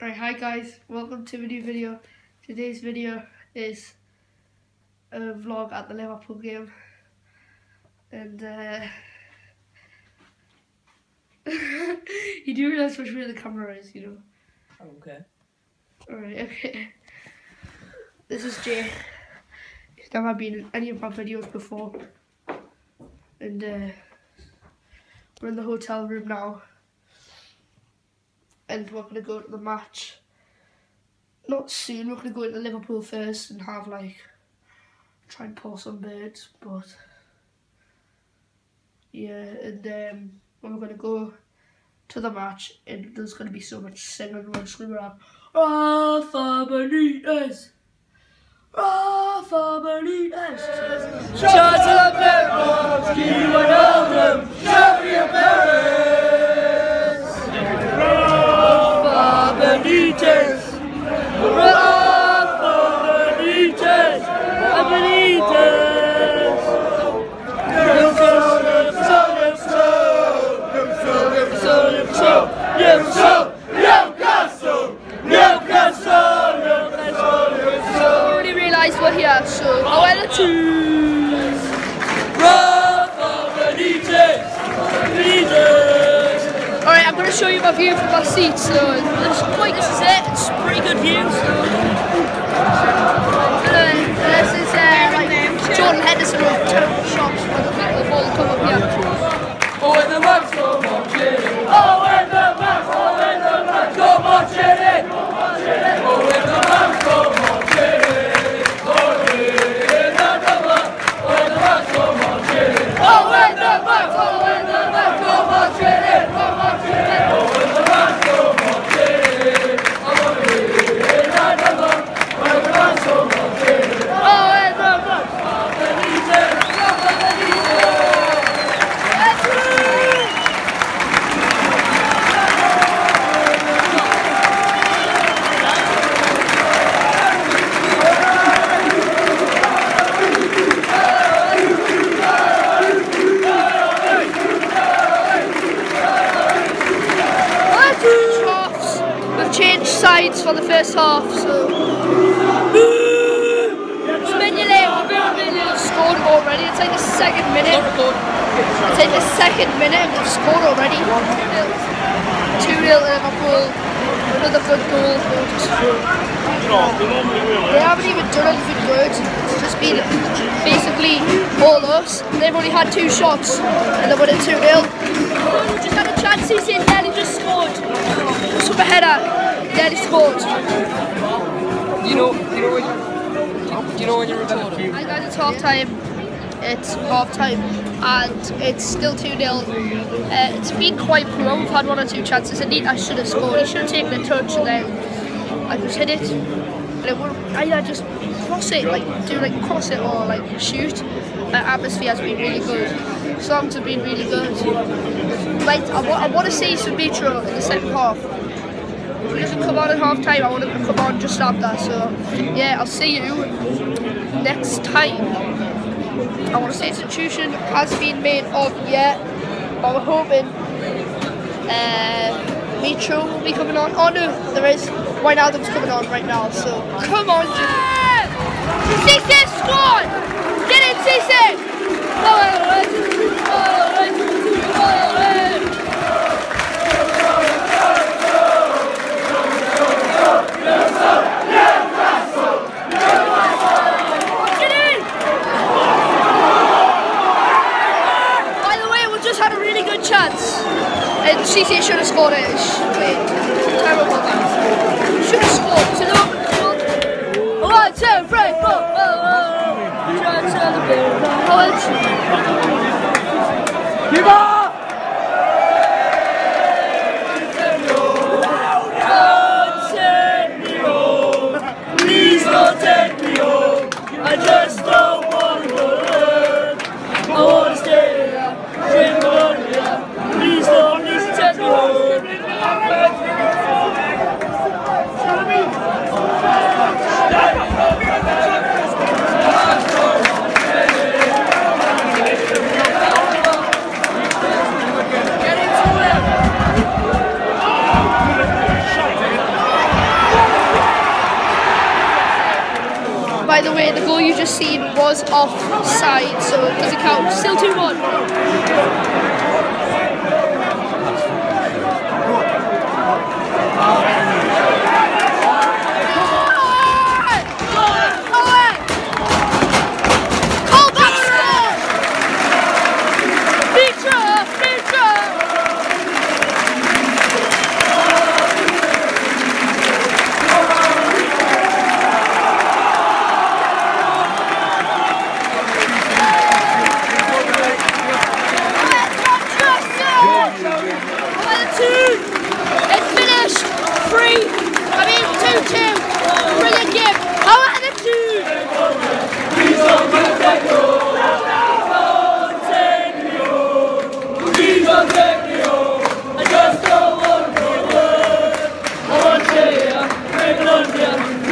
Right, hi guys, welcome to a new video. Today's video is a vlog at the Liverpool game. And uh, you do realise which way the camera is, you know. Okay. Alright, okay. This is Jay. He's never been in any of my videos before. And uh, we're in the hotel room now. And we're going to go to the match. Not soon, we're going to go into Liverpool first and have like, try and pull some birds, but yeah, and um, we're going to go to the match and there's going to be so much singing, we're screaming out, Rafa Benitez! Rafa Benitez! Shots up Lewandowski, Wijnaldum, Xavi Rafa Benitez, show you my view from my seat, so it's quite this is it, it's a pretty good view, so for the first half, so. It's Mignolet, we've Mignolet scored already. It's like the second minute. It's like the second minute and we've scored already. 2 0 Liverpool. Another good goal. They haven't even done anything good. It's just been basically all us. They've only had two shots and they've won it 2 0. Just had a chance, he's in there, he just scored. A header, he scored. You know, you know when you, know when you're recording? Hi guys, it's half time. It's half time and it's still 2 0. Uh, it's been quite poor. We've had one or two chances. Indeed, I should have scored. He should have taken a touch and then I just hit it. And it would either just cross it, like do like cross it or like shoot. The atmosphere has been really good. Songs have been really good. Like I, wa- I want to see some Mitro in the second half. If he doesn't come on at half time, I want to come on just after. So yeah, I'll see you next time. I want to say substitution has been made of yet, but we're hoping uh, Mitro will be coming on. Oh no, there is. Wijnaldum's coming on right now, so come on, Cisse scored! Get it, Cisse! Get in! By the way, we just had a really good chance. And Cisse should have scored it. Wait, terrible. Should have scored. So no, one, two, three, four. Oh, oh, oh. Try to celebrate. College. Please don't take me home. I just don't want to learn. I want to stay here, drink Colombia. Please don't, please take me home. By the way, the goal you just seen was offside, so it doesn't count. Still 2 1. Colback score! Feature! Feature! It's finished! Three! I mean, 2 2! Brilliant game! How are the two? Please don't take me home. I just don't want to go away. I want to stay here, make Colombia.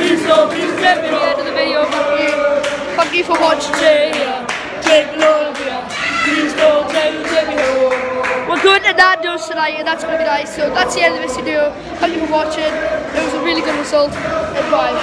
Please don't, please get me the home. end of the video. Thank you. Thank you for watching. Take Colombia. Please don't take me home. We're going to Nando's tonight, and that's going to be nice. So that's the end of this video. Thank you for watching. It was a really good result. And bye.